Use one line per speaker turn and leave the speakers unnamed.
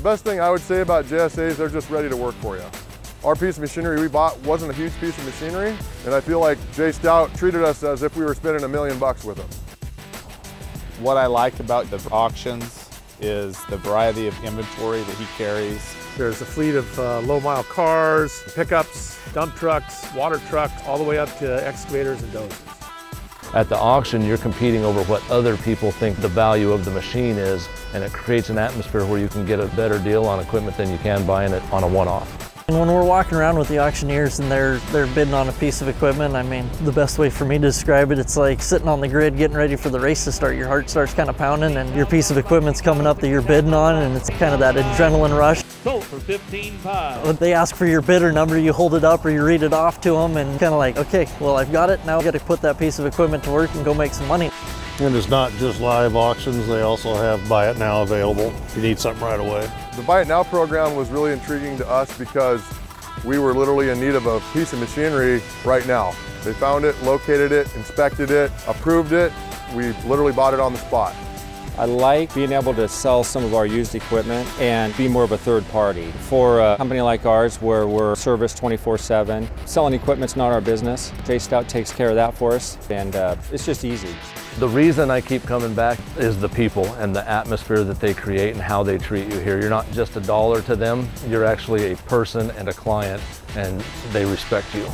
The best thing I would say about JSA is they're just ready to work for you. Our piece of machinery we bought wasn't a huge piece of machinery, and I feel like J. Stout treated us as if we were spending a million bucks with them.
What I like about the auctions is the variety of inventory that he carries.
There's a fleet of uh, low mile cars, pickups, dump trucks, water trucks, all the way up to excavators and dozers.
At the auction, you're competing over what other people think the value of the machine is, and it creates an atmosphere where you can get a better deal on equipment than you can buying it on a one-off.
And when we're walking around with the auctioneers and they're they're bidding on a piece of equipment, I mean, the best way for me to describe it, it's like sitting on the grid getting ready for the race to start. Your heart starts kind of pounding and your piece of equipment's coming up that you're bidding on and it's kind of that adrenaline rush.
Sold for 15.5.
When they ask for your bidder number, you hold it up or you read it off to them and kind of like, okay, well, I've got it. Now I've got to put that piece of equipment to work and go make some money.
And it's not just live auctions, they also have buy it now available if you need something right away.
The Buy It Now program was really intriguing to us because we were literally in need of a piece of machinery right now. They found it, located it, inspected it, approved it. We literally bought it on the spot.
I like being able to sell some of our used equipment and be more of a third party. For a company like ours where we're serviced 24-7, selling equipment's not our business. J. Stout takes care of that for us and uh, it's just easy.
The reason I keep coming back is the people and the atmosphere that they create and how they treat you here. You're not just a dollar to them, you're actually a person and a client and they respect you.